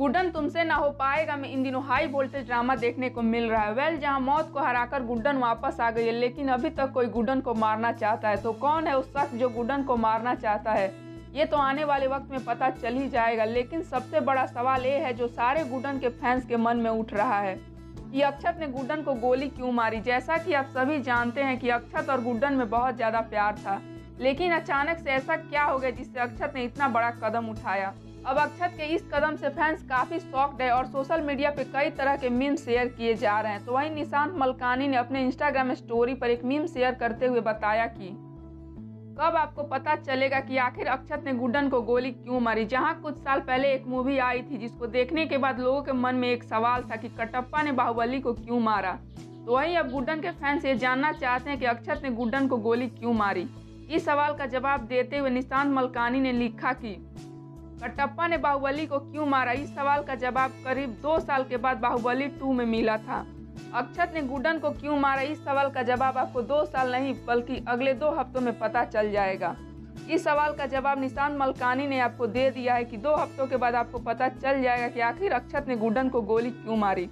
गुड्डन तुमसे ना हो पाएगा। में इन दिनों हाई वोल्टेज ड्रामा देखने को मिल रहा है। वेल जहाँ मौत को हराकर गुड्डन वापस आ गई है, लेकिन अभी तक कोई गुड्डन को मारना चाहता है। तो कौन है उस शख्स जो गुड्डन को मारना चाहता है? ये तो आने वाले वक्त में पता चल ही जाएगा, लेकिन सबसे बड़ा सवाल ये है जो सारे गुड्डन के फैंस के मन में उठ रहा है कि अक्षत ने गुड्डन को गोली क्यों मारी? जैसा कि आप सभी जानते हैं कि अक्षत और गुड्डन में बहुत ज़्यादा प्यार था, लेकिन अचानक से ऐसा क्या हो गया जिससे अक्षत ने इतना बड़ा कदम उठाया? अब अक्षत के इस कदम से फैंस काफ़ी शॉक्ड है और सोशल मीडिया पे कई तरह के मीम शेयर किए जा रहे हैं। तो वहीं निशांत मलकानी ने अपने इंस्टाग्राम स्टोरी पर एक मीम शेयर करते हुए बताया कि, कब आपको पता चलेगा कि आखिर अक्षत ने गुड्डन को गोली क्यों मारी? जहाँ कुछ साल पहले एक मूवी आई थी जिसको देखने के बाद लोगों के मन में एक सवाल था कि कटप्पा ने बाहुबली को क्यों मारा? तो वहीं अब गुड्डन के फैंस ये जानना चाहते हैं कि अक्षत ने गुड्डन को गोली क्यों मारी? इस सवाल का जवाब देते हुए निशांत मलकानी ने लिखा कि कटप्पा ने बाहुबली को क्यों मारा? इस सवाल का जवाब करीब दो साल के बाद बाहुबली टू में मिला था। अक्षत ने गुडन को क्यों मारा? इस सवाल का जवाब आपको दो साल नहीं, बल्कि अगले दो हफ्तों में पता चल जाएगा। इस सवाल का जवाब निशान मलकानी ने आपको दे दिया है कि दो हफ्तों के बाद आपको पता चल जाएगा कि आखिर अक्षत ने गुडन को गोली क्यों मारी।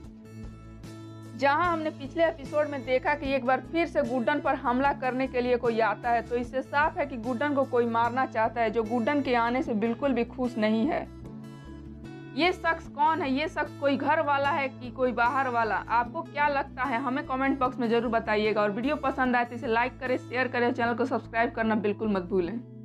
जहाँ हमने पिछले एपिसोड में देखा कि एक बार फिर से गुड्डन पर हमला करने के लिए कोई आता है तो इससे साफ़ है कि गुड्डन को कोई मारना चाहता है जो गुड्डन के आने से बिल्कुल भी खुश नहीं है। ये शख्स कौन है? ये शख्स कोई घर वाला है कि कोई बाहर वाला? आपको क्या लगता है? हमें कमेंट बॉक्स में ज़रूर बताइएगा और वीडियो पसंद आए तो इसे लाइक करें, शेयर करें चैनल को सब्सक्राइब करना बिल्कुल मत भूलें।